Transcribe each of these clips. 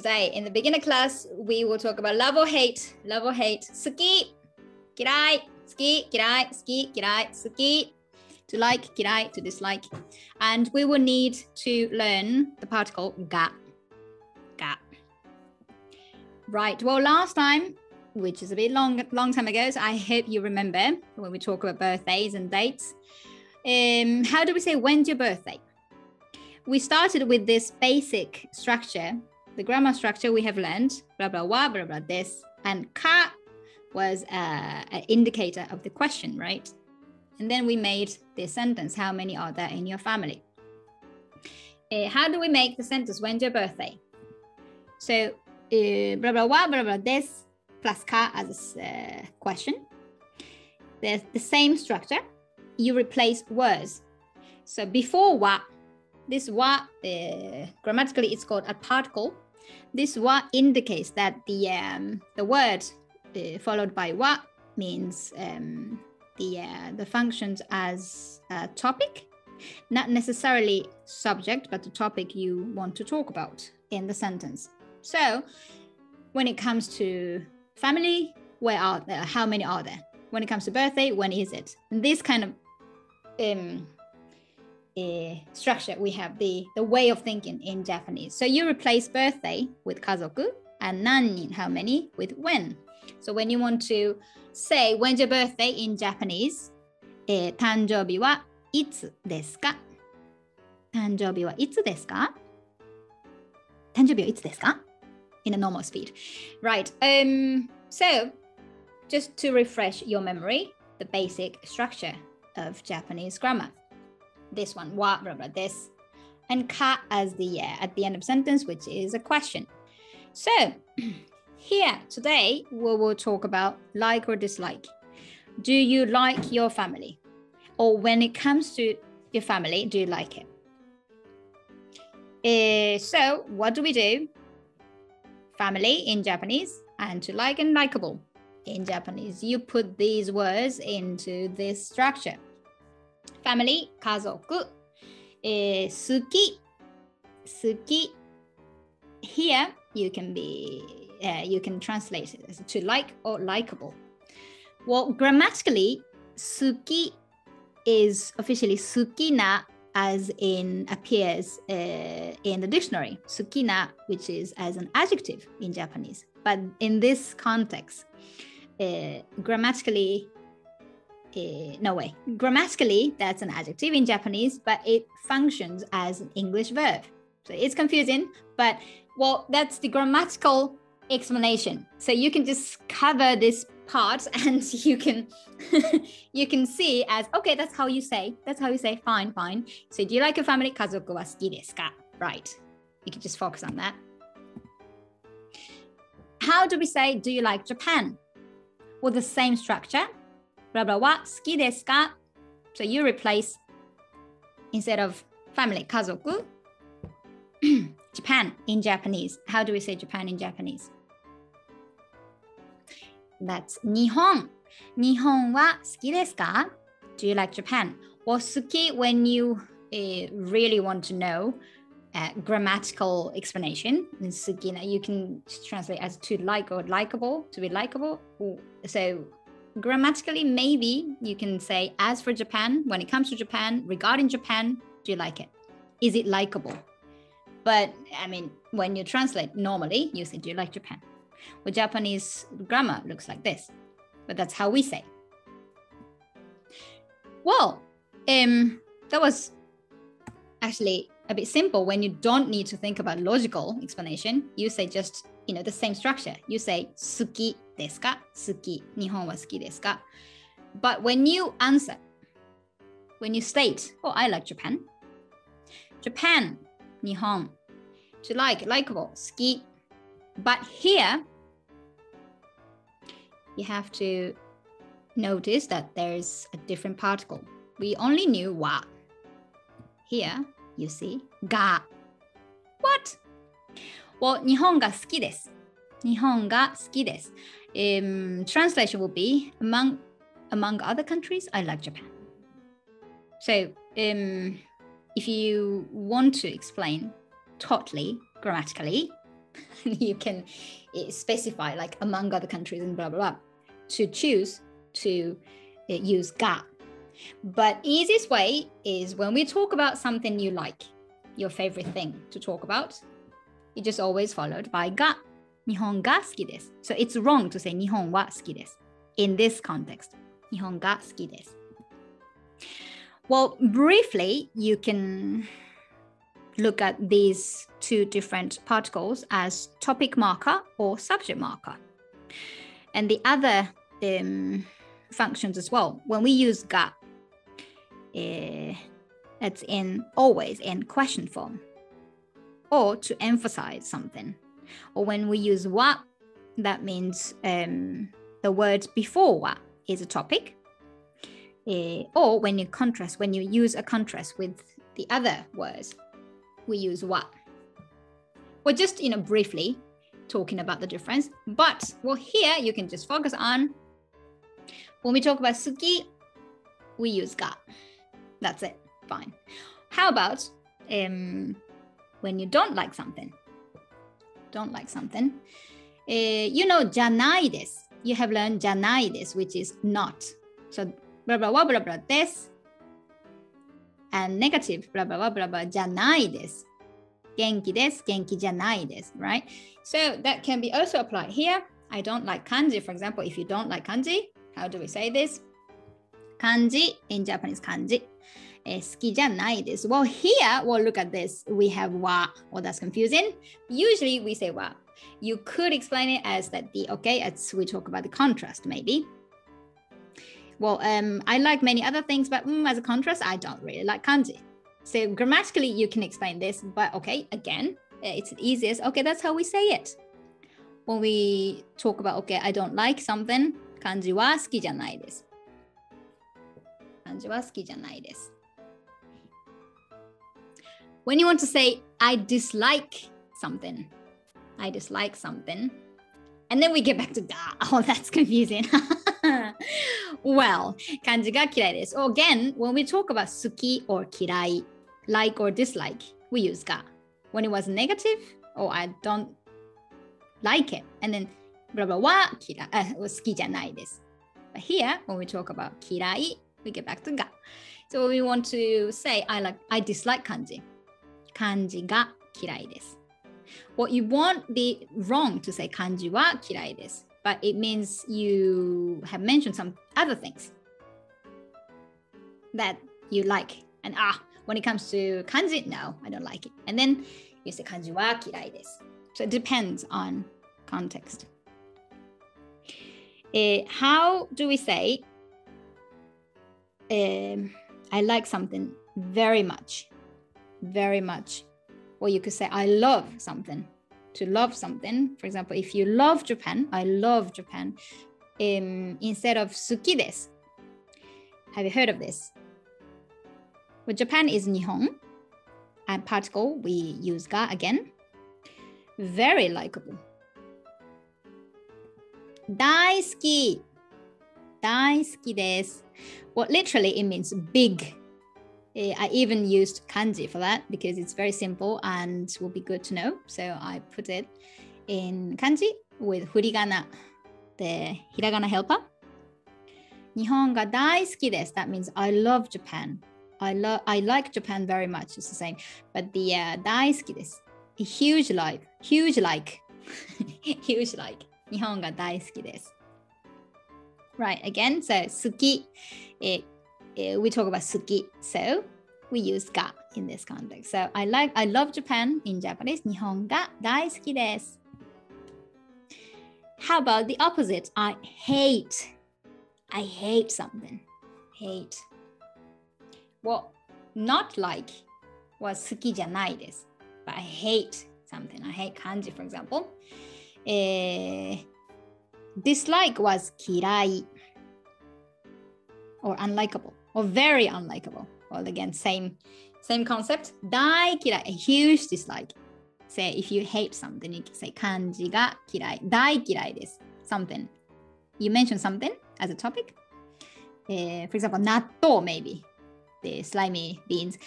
today in the beginner class, we will talk about love or hate. Love or hate. Suki, kirai, ski, kirai, ski, kirai, suki. To like, kirai, to dislike. And we will need to learn the particle ga. Ga. Right. Well, last time, which is a bit long, long time ago, so I hope you remember when we talk about birthdays and dates. Um, how do we say when's your birthday? We started with this basic structure, the grammar structure we have learned, blah blah blah blah blah this, and ka was uh, an indicator of the question, right? And then we made the sentence, how many are there in your family? Uh, how do we make the sentence, when's your birthday? So uh, blah blah blah blah blah this plus ka as a uh, question. There's the same structure. You replace words. So before wa, this wa uh, grammatically it's called a particle. This wa indicates that the um, the word uh, followed by wa means um, the uh, the functions as a topic, not necessarily subject, but the topic you want to talk about in the sentence. So when it comes to family, where are there? How many are there? When it comes to birthday, when is it? And this kind of um, uh, structure, we have the, the way of thinking in Japanese. So you replace birthday with kazoku and nannin, how many, with when. So when you want to say when's your birthday in Japanese, eh, uh, 誕生日はいつですか誕生日はいつですか誕生日はいつですか in a normal speed. Right. Um, so just to refresh your memory, the basic structure of Japanese grammar. This one, wa, blah, blah, this, and ka as the uh, at the end of sentence, which is a question. So, here today we will talk about like or dislike. Do you like your family? Or when it comes to your family, do you like it? Uh, so, what do we do? family in Japanese and to like and likable in Japanese. You put these words into this structure Family, 家族、えー、好き、好き。Here you can be, uh, you can translate it as to like or likable. Well, grammatically, 好き is officially 好きな as in appears uh, in the dictionary, sukina, which is as an adjective in Japanese. But in this context, uh, grammatically, uh, no way. Grammatically, that's an adjective in Japanese, but it functions as an English verb. So it's confusing, but well, that's the grammatical explanation. So you can just cover this part and you can you can see as okay, that's how you say. That's how you say fine, fine. So do you like your family? Kazoku wa suki desu ka? Right. You can just focus on that. How do we say do you like Japan? Well, the same structure blah blah wa desu ka? So you replace instead of family kazoku Japan in Japanese. How do we say Japan in Japanese? That's Nihon. Nihon wa suki desu ka? Do you like Japan? Or suki when you uh, really want to know uh, grammatical explanation suki. You can translate as to like or likable, to be likable. So grammatically, maybe you can say as for Japan, when it comes to Japan, regarding Japan, do you like it? Is it likable? But I mean, when you translate normally, you say, do you like Japan? Well, Japanese grammar looks like this, but that's how we say. Well, um, that was actually a bit simple when you don't need to think about logical explanation. You say just, you know, the same structure. You say, suki desu ka? Suki. Nihon wa suki desu ka? But when you answer, when you state, oh, I like Japan. Japan, Nihon. To like, likable, suki. But here, you have to notice that there's a different particle. We only knew wa. Here, you see, ga. What? Well, 日本が好きです。日本が好きです。Um, translation will be among among other countries, I like Japan. So, um, if you want to explain totally grammatically, you can eh, specify like among other countries and blah blah blah to choose to uh, use ga. But easiest way is when we talk about something you like, your favorite thing to talk about, it just always followed by ga. 日本が好きです。So it's wrong to say 日本は好きです。In this context, 日本が好きです。Well, briefly, you can look at these two different particles as topic marker or subject marker. And the other um, functions as well. When we use ga, uh, it's in always in question form or to emphasize something. Or when we use wa, that means um, the word before wa is a topic. Uh, or when you contrast, when you use a contrast with the other words, we use wa. We're just, you know, briefly talking about the difference. But well, here you can just focus on when we talk about suki, we use ga. That's it. Fine. How about um, when you don't like something? Don't like something. Uh, you know, janai desu. You have learned janai desu, which is not. So blah blah blah blah blah desu. And negative blah blah blah blah blah janai desu. Genki genki right? So that can be also applied here. I don't like kanji, for example. If you don't like kanji, how do we say this? Kanji in Japanese kanji. Eh, well, here, well, look at this. We have wa. Well, that's confusing. Usually we say wa. You could explain it as that the, okay, as we talk about the contrast, maybe. Well, um, I like many other things, but mm, as a contrast, I don't really like kanji. So grammatically, you can explain this, but okay, again, eh, it's the easiest. Okay, that's how we say it. When we talk about, okay, I don't like something, 漢字は好きじゃないで When you want to say, I dislike something, I dislike something, and then we get back to da. Oh, that's confusing. well, 漢字が嫌いです。Or again, when we talk about 好き or 嫌い, like or dislike, we use ga. When it was negative, oh, I don't like it. And then blah blah は嫌い、あ好きじゃないです。But here, when we talk about 嫌い, we get back to が。So we want to say, I like, I dislike 漢 kanji. What you won't be wrong to say kanji but it means you have mentioned some other things that you like. And ah, when it comes to kanji, no, I don't like it. And then you say kanji. So it depends on context. Uh, how do we say um, I like something very much? very much. Or you could say, I love something. To love something, for example, if you love Japan, I love Japan, um, instead of suki desu. Have you heard of this? Well, Japan is Nihon, and particle we use ga again. Very likable. Daisuki. Daisuki desu. Well, literally, it means big I even used kanji for that because it's very simple and will be good to know. So I put it in kanji with furigana, the hiragana helper. 日本が大好きです That means I love Japan. I love I like Japan very much. It's the same. But the uh, 大好きです huge like huge like huge like 日本が大好きです。Right, again, so 好き。It, it, Eh, we talk about suki. So we use ga in this context. So I like I love Japan in Japanese. Nihon ga daisuki desu. How about the opposite? I hate. I hate something. Hate. Well, not like was suki janai desu. But I hate something. I hate kanji, for example. Eh, dislike was kirai or unlikable or very unlikable. Well, again, same same concept. 大嫌い、a huge dislike. Say if you hate something, you can say 漢字が嫌い、大嫌いです。Something. You mention something as a topic. Uh, for example, natto maybe. The slimy beans.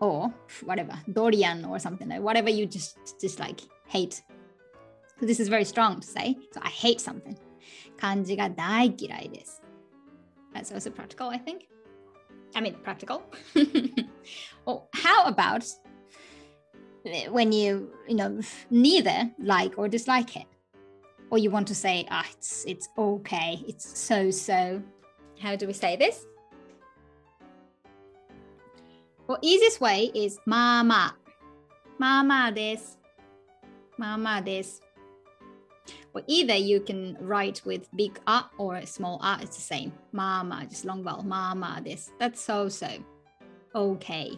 or whatever, durian or something like whatever you just dislike, hate. So this is very strong to say. So I hate something kanji. That's also practical, I think. I mean, practical. well, how about when you, you know, neither like or dislike it? Or you want to say, ah, oh, it's, it's okay, it's so so. How do we say this? Well, easiest way is mama. Mama this. Mama this. Or either you can write with big a or small a, it's the same. Mama, just long vowel. Mama this. That's also okay.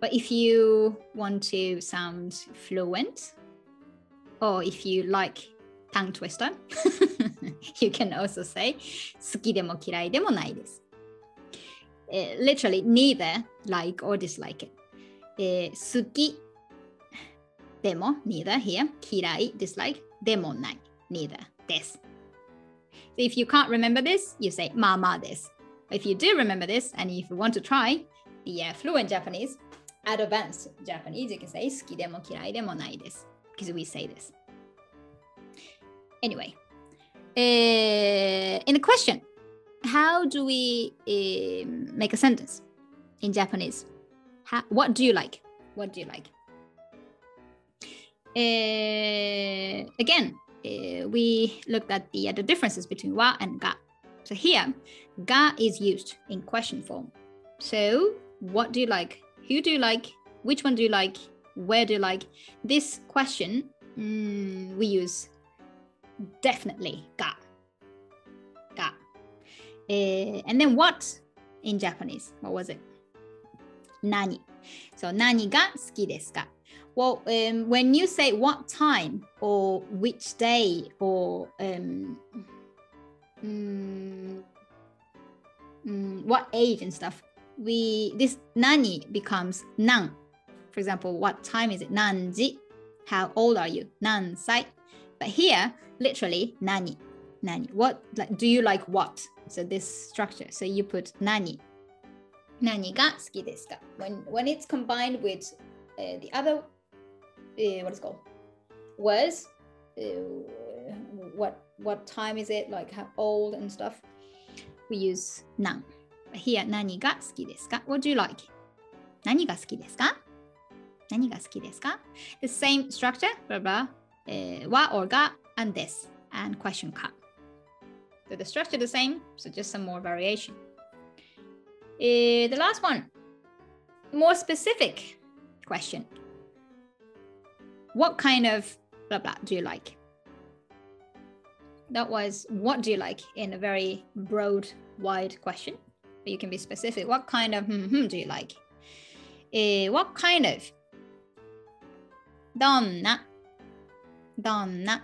But if you want to sound fluent, or if you like tongue twister, you can also say 好きでも嫌いでもないです。Uh, literally neither like or dislike it. Uh, 好きでも neither here 嫌い dislike でもない、Neither. this. If you can't remember this, you say mama this. If you do remember this, and if you want to try the uh, fluent Japanese, advanced Japanese, you can say suki demo demo because we say this. Anyway, uh, in the question, how do we um, make a sentence in Japanese? How, what do you like? What do you like? Uh, again, uh, we looked at the, uh, the differences between wa and ga. So here, ga is used in question form. So, what do you like? Who do you like? Which one do you like? Where do you like? This question, mm, we use definitely ga. Ga. Uh, and then what in Japanese? What was it? Nani. So, nani ga suki desu ka? Well, um, when you say what time or which day or um, mm, mm, what age and stuff, we this nani becomes nan. For example, what time is it? Nanji. How old are you? Nansai. But here, literally, nani. Nani. What like do you like what? So this structure. So you put nani. Nani ga suki desu ka? When when it's combined with uh, the other uh, what is called was uh, what what time is it like how old and stuff we use nan here 何が好きですか what do you like 何が好きですか何が好きですか the same structure blah blah uh, wa or ga and this and question ka so the structure the same so just some more variation uh, the last one more specific question what kind of blah blah do you like? That was what do you like in a very broad, wide question. But you can be specific. What kind of hmm, hmm do you like? Uh, what kind of? Donna. Donna.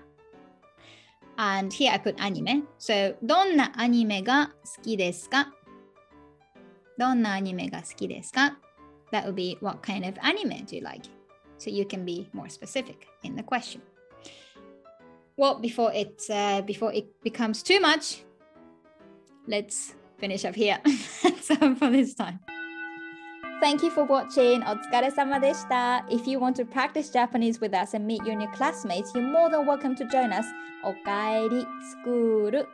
And here I put anime. So, どんなアニメが好きですかどんなアニメが好きですか That would be what kind of anime do you like? so you can be more specific in the question. Well, before it uh, before it becomes too much, let's finish up here. For this time. Thank you for watching. Otsukare sama deshita. If you want to practice Japanese with us and meet your new classmates, you're more than welcome to join us. Okaeri School.